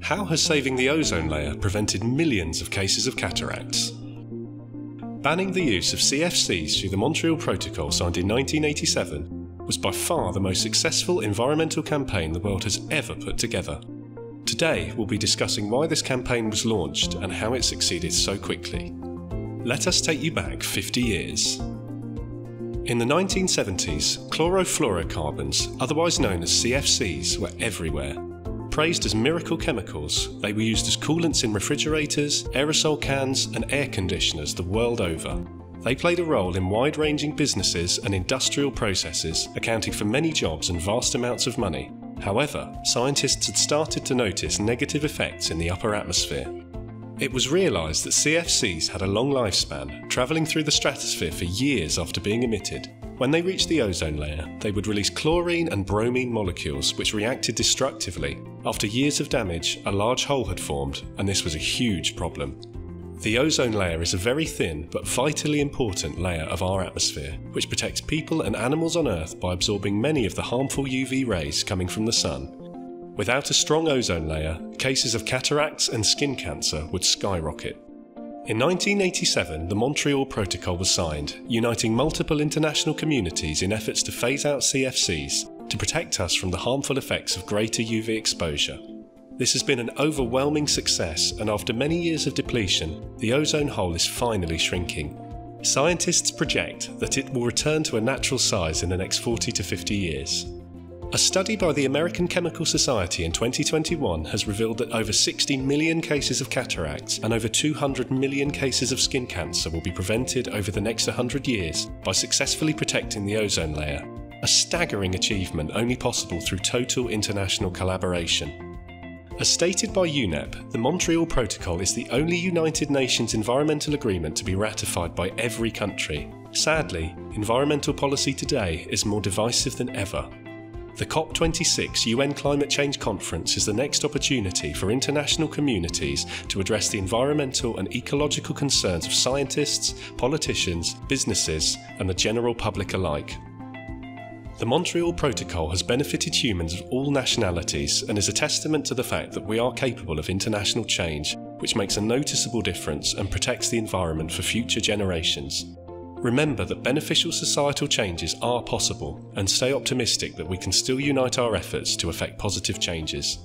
How has saving the ozone layer prevented millions of cases of cataracts? Banning the use of CFCs through the Montreal Protocol signed in 1987 was by far the most successful environmental campaign the world has ever put together. Today, we'll be discussing why this campaign was launched and how it succeeded so quickly. Let us take you back 50 years. In the 1970s, chlorofluorocarbons, otherwise known as CFCs, were everywhere. Praised as miracle chemicals, they were used as coolants in refrigerators, aerosol cans, and air conditioners the world over. They played a role in wide ranging businesses and industrial processes, accounting for many jobs and vast amounts of money. However, scientists had started to notice negative effects in the upper atmosphere. It was realised that CFCs had a long lifespan, travelling through the stratosphere for years after being emitted. When they reached the ozone layer, they would release chlorine and bromine molecules which reacted destructively. After years of damage, a large hole had formed, and this was a huge problem. The ozone layer is a very thin but vitally important layer of our atmosphere, which protects people and animals on Earth by absorbing many of the harmful UV rays coming from the sun Without a strong ozone layer, cases of cataracts and skin cancer would skyrocket. In 1987, the Montreal Protocol was signed, uniting multiple international communities in efforts to phase out CFCs to protect us from the harmful effects of greater UV exposure. This has been an overwhelming success, and after many years of depletion, the ozone hole is finally shrinking. Scientists project that it will return to a natural size in the next 40 to 50 years. A study by the American Chemical Society in 2021 has revealed that over 60 million cases of cataracts and over 200 million cases of skin cancer will be prevented over the next 100 years by successfully protecting the ozone layer. A staggering achievement only possible through total international collaboration. As stated by UNEP, the Montreal Protocol is the only United Nations environmental agreement to be ratified by every country. Sadly, environmental policy today is more divisive than ever, the COP26 UN Climate Change Conference is the next opportunity for international communities to address the environmental and ecological concerns of scientists, politicians, businesses, and the general public alike. The Montreal Protocol has benefited humans of all nationalities and is a testament to the fact that we are capable of international change, which makes a noticeable difference and protects the environment for future generations. Remember that beneficial societal changes are possible and stay optimistic that we can still unite our efforts to effect positive changes.